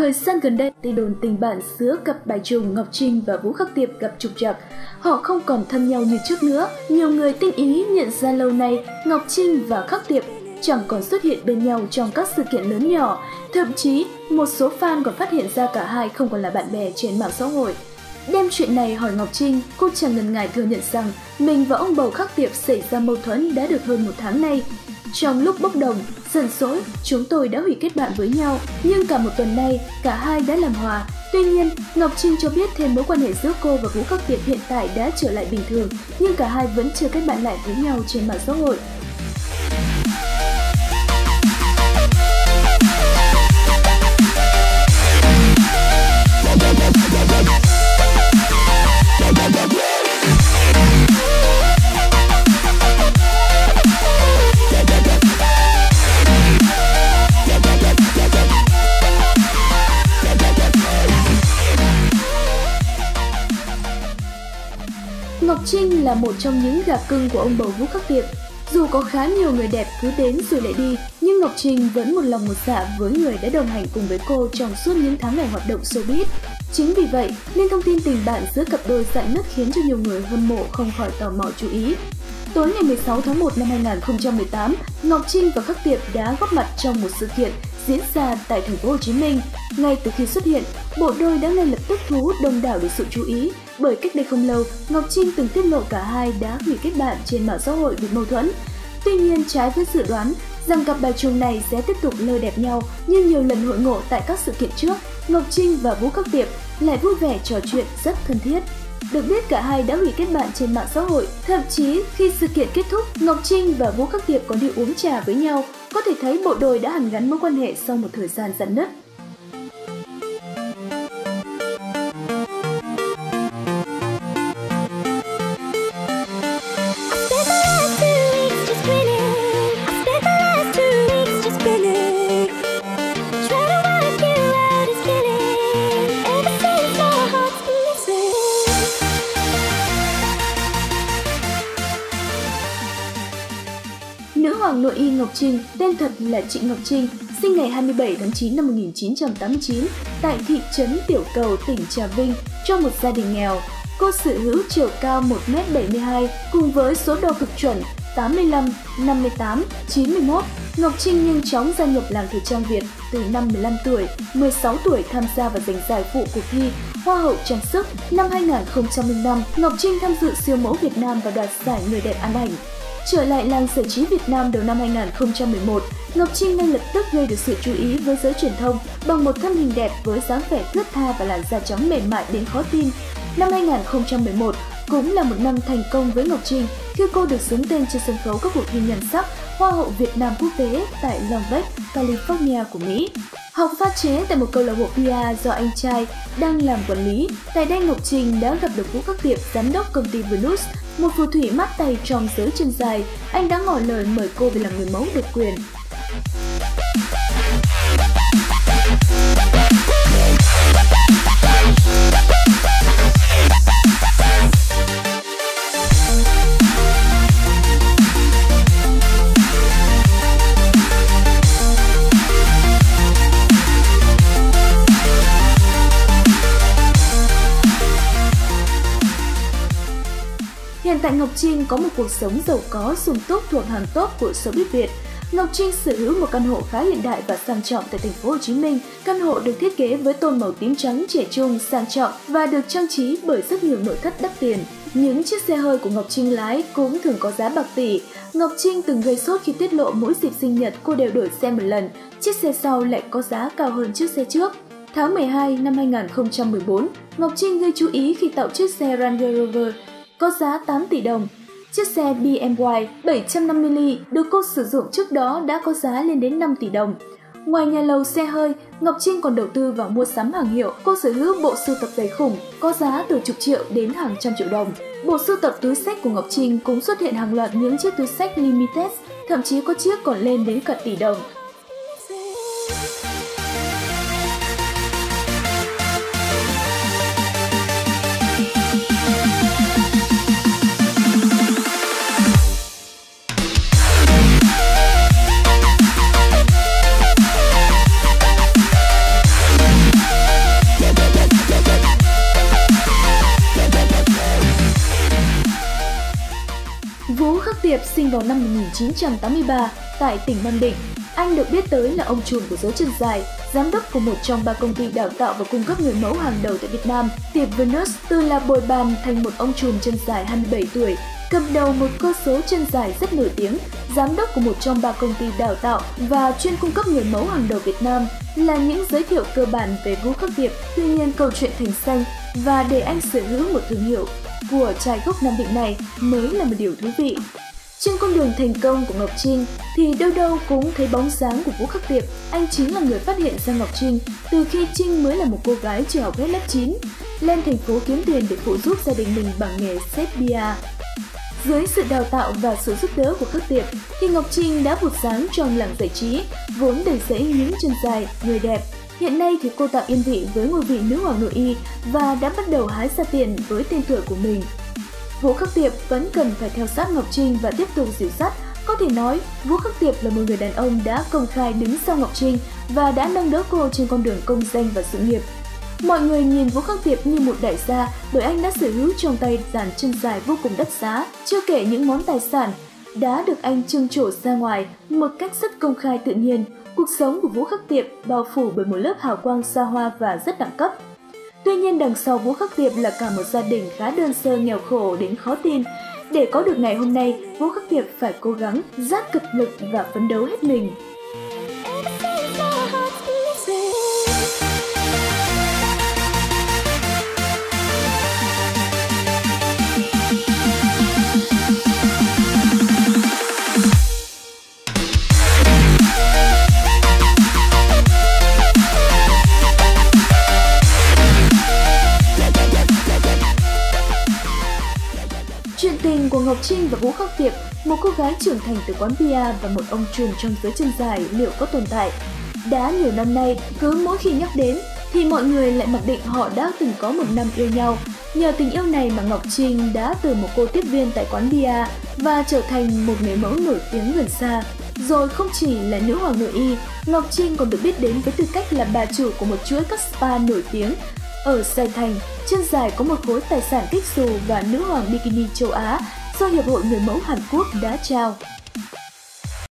Thời gian gần đây, tin đồn tình bạn giữa cặp bài trùng Ngọc Trinh và Vũ Khắc Tiệp gặp trục trặc. Họ không còn thân nhau như trước nữa. Nhiều người tinh ý nhận ra lâu nay Ngọc Trinh và Khắc Tiệp chẳng còn xuất hiện bên nhau trong các sự kiện lớn nhỏ. Thậm chí, một số fan còn phát hiện ra cả hai không còn là bạn bè trên mạng xã hội. Đem chuyện này hỏi Ngọc Trinh, cô chẳng ngần ngại thừa nhận rằng mình và ông bầu khắc tiệp xảy ra mâu thuẫn đã được hơn một tháng nay. Trong lúc bốc đồng, giận dỗi, chúng tôi đã hủy kết bạn với nhau, nhưng cả một tuần nay, cả hai đã làm hòa. Tuy nhiên, Ngọc Trinh cho biết thêm mối quan hệ giữa cô và Vũ Khắc Tiệp hiện tại đã trở lại bình thường, nhưng cả hai vẫn chưa kết bạn lại với nhau trên mạng xã hội. Trinh là một trong những gà cưng của ông bầu Vũ Khắc Tiệp. Dù có khá nhiều người đẹp cứ đến rồi lại đi, nhưng Ngọc Trinh vẫn một lòng một dạ với người đã đồng hành cùng với cô trong suốt những tháng ngày hoạt động showbiz. Chính vì vậy nên thông tin tình bạn giữa cặp đôi dạn nứt khiến cho nhiều người hâm mộ không khỏi tò mò chú ý. Tối ngày 16 tháng 1 năm 2018, Ngọc Trinh và Khắc Tiệp đã góp mặt trong một sự kiện diễn ra tại thành phố Hồ Chí Minh. Ngay từ khi xuất hiện, bộ đôi đã ngay lập tức thu hút đông đảo được sự chú ý bởi cách đây không lâu, Ngọc Trinh từng tiết lộ cả hai đã hủy kết bạn trên mạng xã hội vì mâu thuẫn. Tuy nhiên, trái với dự đoán rằng cặp bài chồng này sẽ tiếp tục lơ đẹp nhau như nhiều lần hội ngộ tại các sự kiện trước, Ngọc Trinh và Vũ Khắc Tiệp lại vui vẻ trò chuyện rất thân thiết. Được biết cả hai đã hủy kết bạn trên mạng xã hội, thậm chí khi sự kiện kết thúc, Ngọc Trinh và Vũ Khắc Tiệp còn đi uống trà với nhau, có thể thấy bộ đôi đã hàn gắn mối quan hệ sau một thời gian giãn nứt. Hoàng nội y Ngọc Trinh, tên thật là Trịnh Ngọc Trinh, sinh ngày 27 tháng 9 năm 1989 tại thị trấn Tiểu Cầu, tỉnh Trà Vinh, trong một gia đình nghèo. Cô sở hữu chiều cao 1m72 cùng với số đo cực chuẩn 85, 58, 91. Ngọc Trinh nhanh chóng gia nhập làng thời trang Việt từ năm 15 tuổi, 16 tuổi tham gia và giành giải phụ cuộc thi Hoa hậu trang sức. Năm 2005, Ngọc Trinh tham dự siêu mẫu Việt Nam và đoạt giải người đẹp ăn ảnh. Trở lại làng giải trí Việt Nam đầu năm 2011, Ngọc Trinh ngay lập tức gây được sự chú ý với giới truyền thông bằng một thân hình đẹp với dáng vẻ thướt tha và làn da trắng mềm mại đến khó tin. Năm 2011 cũng là một năm thành công với Ngọc Trinh khi cô được xướng tên trên sân khấu các cuộc thi nhan sắc Hoa hậu Việt Nam quốc tế tại Long Beach, California của Mỹ. Học pha chế tại một câu lạc bộ PR do anh trai đang làm quản lý, tại đây Ngọc Trinh đã gặp được Vũ Khắc Tiệp, giám đốc công ty Venus, một phù thủy mắt tay trong giới chân dài. Anh đã ngỏ lời mời cô về làm người mẫu độc quyền. Hiện tại Ngọc Trinh có một cuộc sống giàu có, sung túc thuộc hàng top của showbiz Việt. Ngọc Trinh sở hữu một căn hộ khá hiện đại và sang trọng tại thành phố Hồ Chí Minh. Căn hộ được thiết kế với tôn màu tím trắng trẻ trung, sang trọng và được trang trí bởi rất nhiều nội thất đắt tiền. Những chiếc xe hơi của Ngọc Trinh lái cũng thường có giá bạc tỷ. Ngọc Trinh từng gây sốt khi tiết lộ mỗi dịp sinh nhật cô đều đổi xe một lần, chiếc xe sau lại có giá cao hơn chiếc xe trước. Tháng 12 năm 2014, Ngọc Trinh gây chú ý khi tạo chiếc xe Range Rover có giá 8 tỷ đồng. Chiếc xe BMW 750 được cô sử dụng trước đó đã có giá lên đến 5 tỷ đồng. Ngoài nhà lầu xe hơi, Ngọc Trinh còn đầu tư vào mua sắm hàng hiệu. Cô sở hữu bộ sưu tập giày khủng, có giá từ chục triệu đến hàng trăm triệu đồng. Bộ sưu tập túi sách của Ngọc Trinh cũng xuất hiện hàng loạt những chiếc túi sách limited, thậm chí có chiếc còn lên đến cả tỷ đồng. Sinh vào năm 1983 tại tỉnh Nam Định. Anh được biết tới là ông trùm của giới chân dài, giám đốc của một trong ba công ty đào tạo và cung cấp người mẫu hàng đầu tại Việt Nam. Tiệp Venus từ là bồi bàn thành một ông trùm chân dài 27 tuổi, cầm đầu một cơ số chân dài rất nổi tiếng, giám đốc của một trong ba công ty đào tạo và chuyên cung cấp người mẫu hàng đầu Việt Nam là những giới thiệu cơ bản về Vũ Khắc Tiệp. Tuy nhiên câu chuyện thành xanh và để anh sở hữu một thương hiệu của trai gốc Nam Định này mới là một điều thú vị. Trên con đường thành công của Ngọc Trinh thì đâu đâu cũng thấy bóng dáng của Vũ Khắc Tiệp. Anh chính là người phát hiện ra Ngọc Trinh từ khi Trinh mới là một cô gái chưa học hết lớp 9, lên thành phố kiếm tiền để phụ giúp gia đình mình bằng nghề xếp bia. Dưới sự đào tạo và sự giúp đỡ của Khắc Tiệp thì Ngọc Trinh đã vụt sáng trong làng giải trí, vốn đầy rẫy những chân dài, người đẹp. Hiện nay thì cô tạo yên vị với ngôi vị nữ hoàng nội y và đã bắt đầu hái ra tiền với tên tuổi của mình. Vũ Khắc Tiệp vẫn cần phải theo sát Ngọc Trinh và tiếp tục dịu dắt. Có thể nói, Vũ Khắc Tiệp là một người đàn ông đã công khai đứng sau Ngọc Trinh và đã nâng đỡ cô trên con đường công danh và sự nghiệp. Mọi người nhìn Vũ Khắc Tiệp như một đại gia bởi anh đã sở hữu trong tay dàn chân dài vô cùng đắt giá, chưa kể những món tài sản đã được anh trưng trổ ra ngoài một cách rất công khai tự nhiên. Cuộc sống của Vũ Khắc Tiệp bao phủ bởi một lớp hào quang xa hoa và rất đẳng cấp. Tuy nhiên đằng sau Vũ Khắc Tiệp là cả một gia đình khá đơn sơ nghèo khổ đến khó tin. Để có được ngày hôm nay, Vũ Khắc Tiệp phải cố gắng, giác cực lực và phấn đấu hết mình. Ngọc Trinh và Vũ Khắc Tiệp, một cô gái trưởng thành từ quán bia và một ông trùm trong giới chân dài liệu có tồn tại? Đã nhiều năm nay, cứ mỗi khi nhắc đến thì mọi người lại mặc định họ đã từng có một năm yêu nhau. Nhờ tình yêu này mà Ngọc Trinh đã từ một cô tiếp viên tại quán bia và trở thành một người mẫu nổi tiếng gần xa. Rồi không chỉ là nữ hoàng nội y, Ngọc Trinh còn được biết đến với tư cách là bà chủ của một chuỗi các spa nổi tiếng ở Sài Thành, chân dài có một khối tài sản kích xù và nữ hoàng bikini châu Á do Hiệp hội Người mẫu Hàn Quốc đã trao.